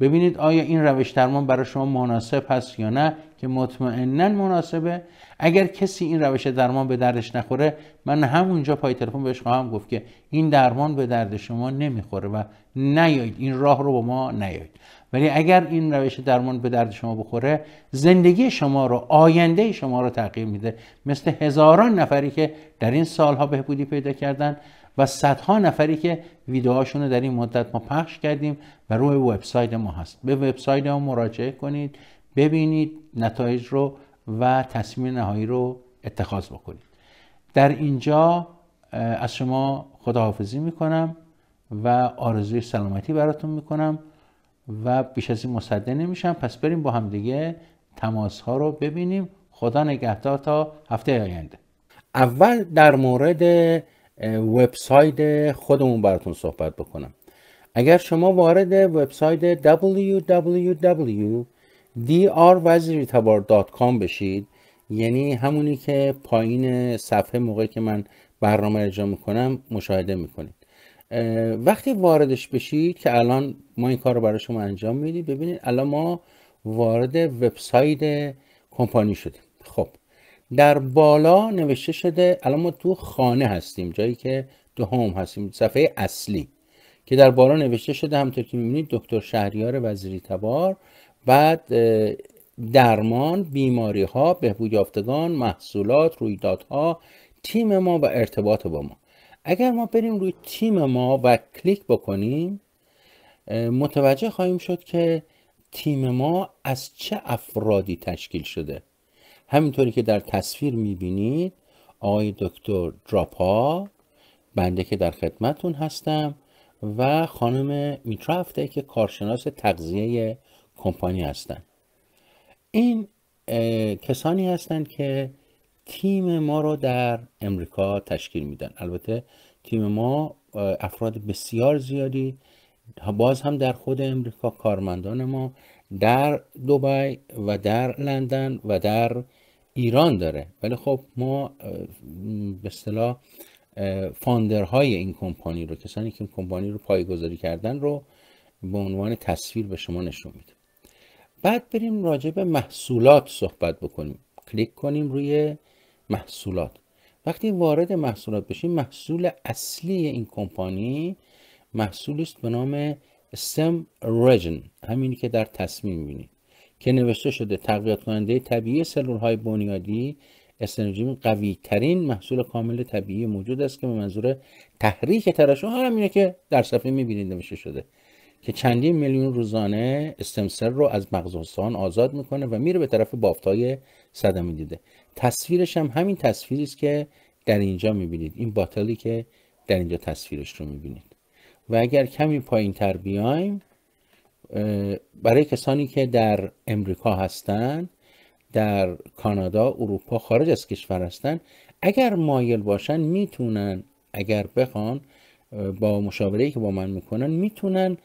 ببینید آیا این روش درمان برای شما مناسب هست یا نه که مطمئنا مناسبه. اگر کسی این روش درمان به دردش نخوره من همونجا پای تلفن بهش خواهم گفت که این درمان به درد شما نمی‌خوره و نیایید. این راه رو با ما نیایید. ولی اگر این روش درمان به درد شما بخوره زندگی شما رو آینده شما رو تغییر میده. مثل هزاران نفری که در این سالها بهبودی پیدا کردن و صدها نفری که ویدیوهاشون رو در این مدت ما پخش کردیم و روی وبسایت ما هست. به وبسایت ما مراجعه کنید ببینید نتایج رو و تصمیم نهایی رو اتخاذ بکنید. در اینجا از شما خداحافظی می‌کنم و آرزوی سلامتی براتون می‌کنم. و بیش از این مصده نمیشم پس بریم با هم دیگه تماس ها رو ببینیم. خدا نگهدار تا هفته آینده. اول در مورد وبسایت خودمون براتون صحبت بکنم. اگر شما وارد وبسایت www.drwaziritabar.com بشید یعنی همونی که پایین صفحه موقعی که من برنامه اجرا می‌کنم مشاهده می‌کنید. وقتی واردش بشید که الان ما این کار رو برای شما انجام میدیم ببینید الان ما وارد وبسایت کمپانی شدیم. خب در بالا نوشته شده الان ما تو خانه هستیم جایی که دو هم هستیم صفحه اصلی که در بالا نوشته شده همطور که می‌بینید دکتر شهریار وزیری تبار بعد درمان بیماری ها بهبود یافتگان محصولات رویدادها تیم ما و ارتباط با ما. اگر ما بریم روی تیم ما و کلیک بکنیم متوجه خواهیم شد که تیم ما از چه افرادی تشکیل شده. همینطوری که در تصویر می‌بینید آقای دکتر دراپا بنده که در خدمتون هستم و خانم میترافته که کارشناس تغذیه کمپانی هستند این کسانی هستند که تیم ما رو در امریکا تشکیل میدن. البته تیم ما افراد بسیار زیادی باز هم در خود امریکا کارمندان ما در دوبای و در لندن و در ایران داره. ولی خب ما به اصطلاح founder های این کمپانی رو کسانی که این کمپانی رو پایگذاری کردن رو به عنوان تصویر به شما نشون میده. بعد بریم راجع به محصولات صحبت بکنیم. کلیک کنیم روی محصولات. وقتی وارد محصولات بشیم محصول اصلی این کمپانی محصولی است به نام سم رژن همینی که در تصویر می‌بینید که نوشته شده تقویت کننده طبیعی سلول های بنیادی استرنجیم قوی ترین محصول کامل طبیعی موجود است که به منظور تحریک ترشح همینه که در صفحه می‌بینید نوشته شده. که چندین میلیون روزانه استمسل رو از مغز استخوان آزاد می‌کنه و میره به طرف بافتای صدمه دیده تصویرش هم همین تصویری است که در اینجا می‌بینید. این باطلی که در اینجا تصویرش رو می‌بینید. و اگر کمی پایین تر بیایم برای کسانی که در امریکا هستند در کانادا اروپا خارج از کشور هستند اگر مایل باشن می‌تونن اگر بخوان با مشاوره که با من می‌کنن می‌تونن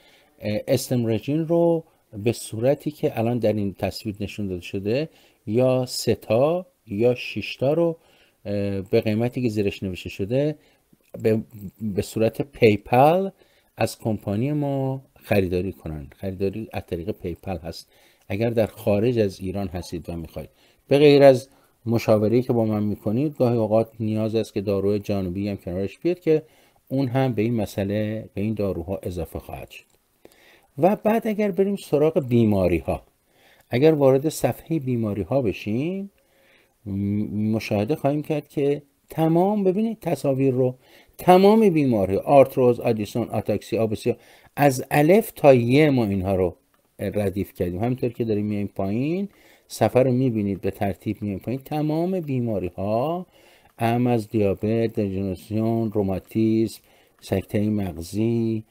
StemRegen رو به صورتی که الان در این تصویر نشون داده شده یا ستا یا شیشتا رو به قیمتی که زیرش نوشته شده به, صورت پیپل از کمپانی ما خریداری کنن. خریداری از طریق PayPal هست. اگر در خارج از ایران هستید و می‌خواید. به غیر از مشاوره که با من می‌کنید گاهی اوقات نیاز است که داروی جانبی هم کنارش بیاد که اون هم به این مسئله به این داروها اضافه خواهد شد. و بعد اگر بریم سراغ بیماری ها اگر وارد صفحه بیماری ها بشیم مشاهده خواهیم کرد که تمام ببینید تصاویر رو تمام بیماری آرتروز آدیسون آتاکسی آبسیا از الف تا یه ما اینها رو ردیف کردیم. همینطور که داریم میایم پایین سفر رو می‌بینید به ترتیب میایم پایین. تمام بیماری ها هم از دیابت دژنراسیون روماتیسم سکته مغزی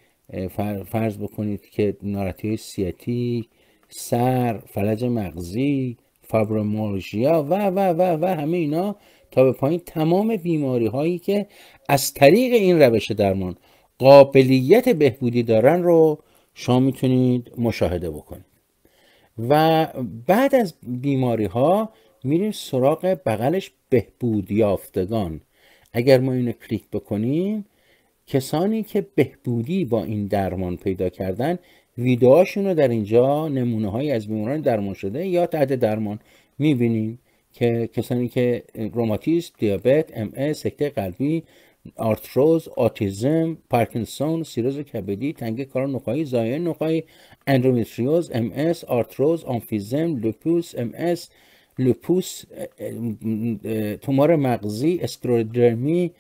فرض بکنید که نارتی های سیاتی سر فلج مغزی فابرومولژیا و و و و همه اینا تا به پایین تمام بیماری هایی که از طریق این روش درمان قابلیت بهبودی دارن رو شما می‌تونید مشاهده بکنید. و بعد از بیماری ها میریم سراغ بغلش بهبود یافتگان اگر ما اینو کلیک بکنیم کسانی که بهبودی با این درمان پیدا کردن ویدئوهاشون رو در اینجا نمونه های از بیماران درمان شده یا تحت درمان. می‌بینیم که کسانی که روماتیسم، دیابت، ام اس سکته قلبی، آرتروز، اوتیسم، پارکینسون، سیروز کبدی، تنگی کانال نخاعی، ضایعه نخاعی، اندومتریوز، ام اس، آرتروز، آمفیزم، لوپوس، ام اس، لوپوس، تومور مغزی، اسکرودرمی،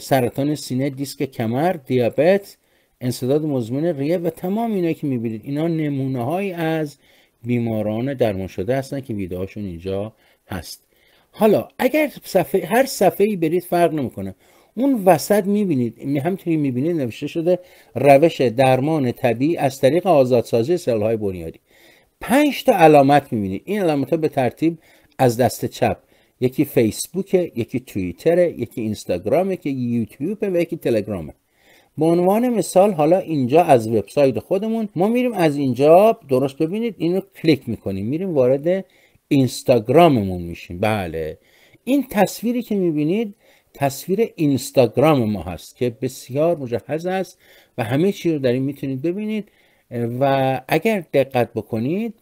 سرطان سینه دیسک کمر دیابت انسداد مزمن ریه و تمام اینا که می‌بینید. اینا نمونه های از بیماران درمان شده هستن که ویدئوهاشون اینجا هست. حالا اگر صفحه هر صفحه ای برید فرق نمی‌کنه. اون وسط می‌بینید همینطوری می‌بینید نوشته شده روش درمان طبیعی از طریق آزادسازی سلهای بنیادی. پنج تا علامت می‌بینید. این علامت ها به ترتیب از دست چپ. یکی فیسبوک یکی توییتر یکی اینستاگرام یکی یوتیوب و یکی تلگرامه به عنوان مثال حالا اینجا از وبسایت خودمون ما میریم از اینجا درست ببینید اینو کلیک می‌کنیم. میریم وارد اینستاگراممون میشیم. بله. این تصویری که می‌بینید تصویر اینستاگرام ما هست که بسیار مجهز است و همه چی رو در این می‌تونید ببینید. و اگر دقت بکنید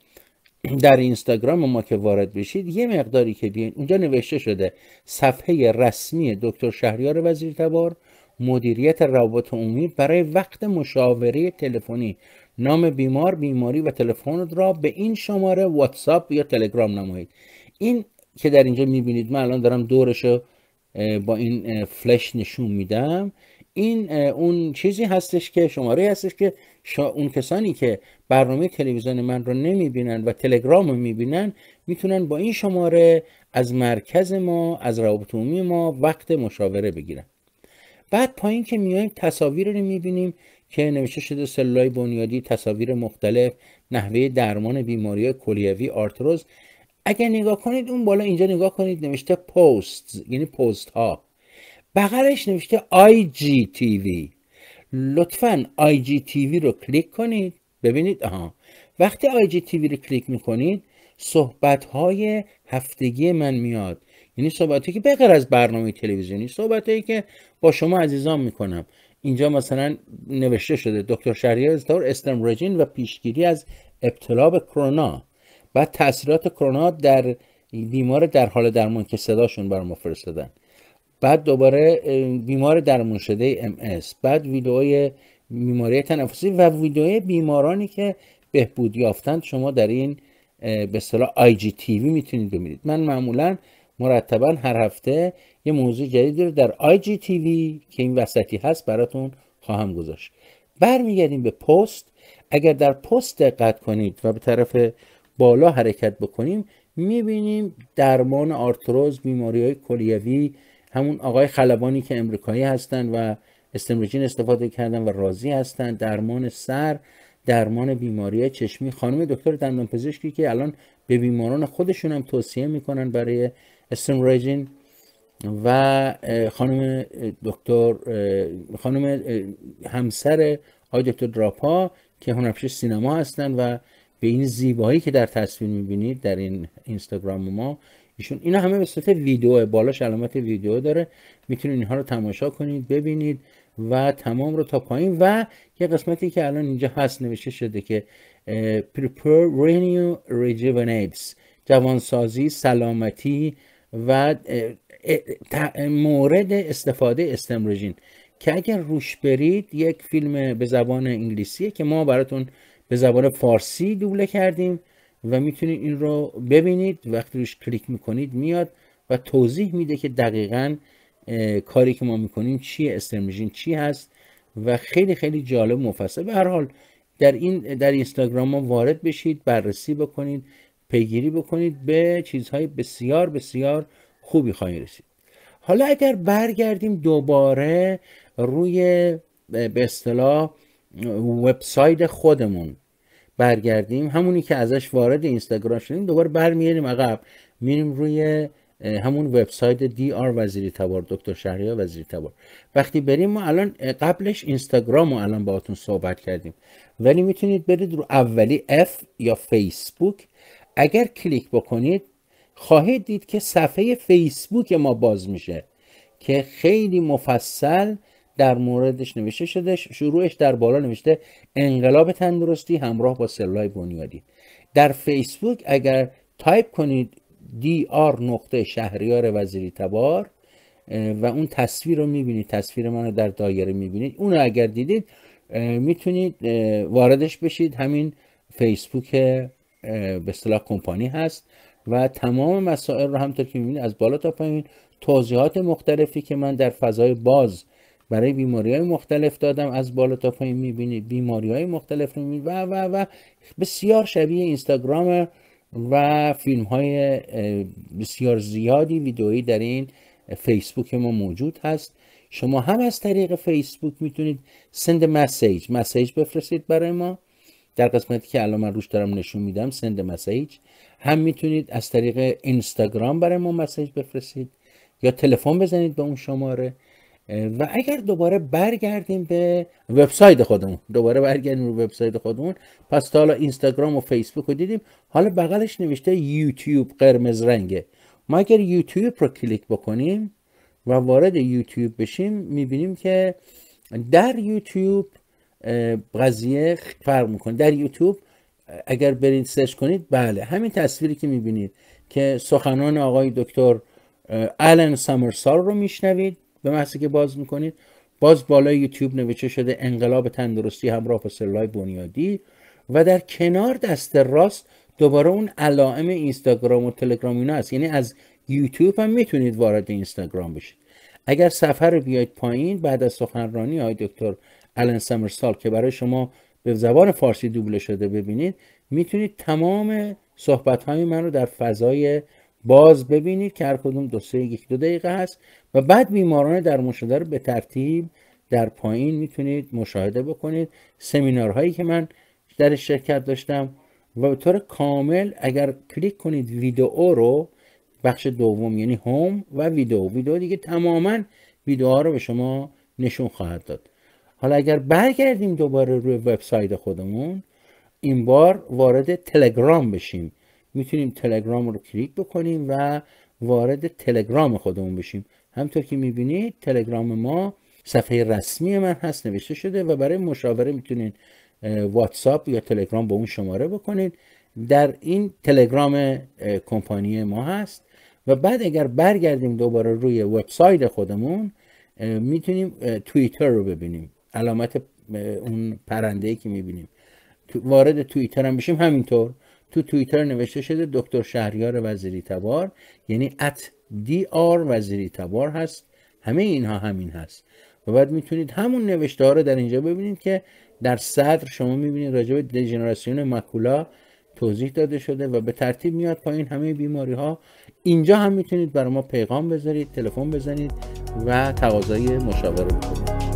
در اینستاگرام ما که وارد بشید یه مقداری که بیاین اونجا نوشته شده صفحه رسمی دکتر شهریار وزیر تبار مدیریت روابط عمومی برای وقت مشاوره تلفنی. نام بیمار بیماری و تلفن را به این شماره واتساپ یا تلگرام نمایید. این که در اینجا می‌بینید من الان دارم دورش با این فلش نشون میدم. این اون چیزی هستش که شماره هستش که اون کسانی که برنامه تلویزیون من رو نمی‌بینن و تلگرام رو می‌بینن می‌تونن با این شماره از مرکز ما از روابط عمومی ما وقت مشاوره بگیرن. بعد پایین که میایم تصاویر رو می‌بینیم که نوشته شده سلولای بنیادی تصاویر مختلف نحوه درمان بیماری کلیوی آرتروز. اگر نگاه کنید اون بالا اینجا نگاه کنید نوشته پست یعنی پست ها بغلش نوشته IGTV. لطفا IGTV رو کلیک کنید. ببینید آها. وقتی IGTV رو کلیک می‌کنید صحبت های هفتگی من میاد. یعنی صحبتی که بغیر از برنامه تلویزیونی صحبتی که با شما عزیزان می‌کنم. اینجا مثلا نوشته شده دکتر شهریار استار استمرژین و پیشگیری از ابتلا به کرونا. بعد تاثیرات کرونا در بیمار در حال درمان که صداشون بر ما فرستادن. بعد دوباره بیمار درمان شده ام بعد ویدئوی بیماری تنفسی و ویدئوی بیمارانی که بهبود یافتند شما در این به اصطلاح IGTV می‌تونید ببینید. من معمولا مرتبا هر هفته یه موضوع جدید رو در IGTV که این وسطی هست براتون خواهم گذاشت. برمیگردیم به پست. اگر در پست دقت کنید و به طرف بالا حرکت بکنیم می‌بینیم درمان آرتروز بیماری های کلیوی همون آقای خلبانی که امریکایی هستند و StemRegen استفاده کردن و راضی هستند درمان سر درمان بیماری چشمی خانم دکتر دندان پزشکی که الان به بیماران خودشون هم توصیه می‌کنن برای استمروژین و خانم دکتر خانم همسر آقای دکتر دراپا که هنرپیشه سینما هستن و به این زیبایی که در تصویر می‌بینید در این اینستاگرام ما ایشون. اینا همه به صورت ویدیو بالاش علامت ویدیو داره. می‌تونید اینها رو تماشا کنید ببینید و تمام رو تا پایین. و یه قسمتی که الان اینجا هست نوشته شده که prepare renew rejuvenates جوانسازی سلامتی و مورد استفاده استمروژین که اگر روش برید یک فیلم به زبان انگلیسیه که ما براتون به زبان فارسی دوبله کردیم. و می‌تونید این رو ببینید وقتی روش کلیک می‌کنید میاد و توضیح میده که دقیقا کاری که ما می‌کنیم چیه استرمیژین چی هست و خیلی خیلی جالب مفصل. به هر حال در این در اینستاگرام ما وارد بشید بررسی بکنید پیگیری بکنید به چیزهای بسیار بسیار خوبی خواهید رسید. حالا اگر برگردیم دوباره روی به اصطلاح وبسایت خودمون برگردیم. همونی که ازش وارد اینستاگرام شدیم دوباره برمیاریم عقب. میریم روی همون وبسایت دی آر وزیری تبار دکتر شهریار وزیری تبار. وقتی بریم ما الان قبلش اینستاگرام رو الان باهاتون صحبت کردیم. ولی می‌تونید برید رو اولی F یا فیسبوک اگر کلیک بکنید خواهید دید که صفحه فیسبوک ما باز میشه که خیلی مفصل در موردش نوشته شده شروعش در بالا نوشته انقلاب تندرستی همراه با سلولای بنیادی. در فیسبوک اگر تایپ کنید DR نقطه شهریار وزیری تبار و اون تصویر رو می‌بینید تصویر من رو در دایره می‌بینید اون اگر دیدید می‌تونید واردش بشید. همین فیسبوک به اصطلاح کمپانی هست و تمام مسائل رو همطور که می‌بینید از بالا تا پایین توضیحات مختلفی که من در فضای باز برای بیماری های مختلف دادم. از بالا تا پایین می‌بینید بیماری های مختلف رو و و و بسیار شبیه اینستاگرام و فیلم های بسیار زیادی ویدئویی در این فیسبوک ما موجود هست. شما هم از طریق فیسبوک می‌تونید سند مسیج مسیج بفرستید برای ما. در قسمتی که الان من روش دارم نشون میدم سند مسیج هم می‌تونید از طریق اینستاگرام برای ما مسیج بفرستید یا تلفن بزنید به اون شماره. و اگر دوباره برگردیم به وبسایت خودمون دوباره برگردیم رو وبسایت خودمون پس تا حالا اینستاگرام و فیسبوک رو دیدیم. حالا بغلش نوشته یوتیوب قرمز رنگه. ما اگر یوتیوب رو کلیک بکنیم و وارد یوتیوب بشیم می‌بینیم که در یوتیوب قضیه فرق می‌کنه. در یوتیوب اگر برید سرچ کنید بله همین تصویری که می‌بینید که سخنان آقای دکتر آلن سامرسال رو میشنوید. به محضی که باز می‌کنید باز بالای یوتیوب نوشته شده انقلاب تندرستی همراه با سلولای بنیادی و در کنار دست راست دوباره اون علائم اینستاگرام و تلگرام اینا هست. یعنی از یوتیوب هم می‌تونید وارد اینستاگرام بشید. اگر سفر بیاید پایین بعد از سخنرانی های دکتر آلن سامرسال که برای شما به زبان فارسی دوبله شده ببینید می‌تونید تمام صحبت های من رو در فضای باز ببینید که هر کدوم دو سه یک دو دقیقه هست و بعد بیماران در مشاهده رو به ترتیب در پایین می‌تونید مشاهده بکنید. سمینارهایی که من در شرکت داشتم و به طور کامل اگر کلیک کنید ویدئو رو بخش دوم یعنی هوم و ویدئو. ویدئو دیگه تماما ویدئوها رو به شما نشون خواهد داد. حالا اگر برگردیم دوباره روی وبسایت خودمون این بار وارد تلگرام بشیم. می‌تونیم تلگرام رو کلیک بکنیم و وارد تلگرام خودمون بشیم. همطور که می‌بینید تلگرام ما صفحه رسمی من هست نوشته شده و برای مشاوره می‌تونید واتساپ یا تلگرام با اون شماره بکنید. در این تلگرام کمپانی ما هست و بعد اگر برگردیم دوباره روی وبسایت خودمون می‌تونیم توییتر رو ببینیم. علامت اون پرنده ای که می‌بینیم. وارد توییتر هم بشیم همینطور. تو توییتر نوشته شده دکتر شهریار وزیری تبار یعنی ات دی آر وزیری تبار هست. همه اینها همین هست. و بعد می‌تونید همون نوشته ها رو در اینجا ببینید که در صدر شما می‌بینید راجع به دژنراسیون ماکولا توضیح داده شده و به ترتیب میاد پایین همه بیماری ها اینجا هم می‌تونید برای ما پیغام بذارید تلفن بزنید و تقاضای مشاوره بکنید.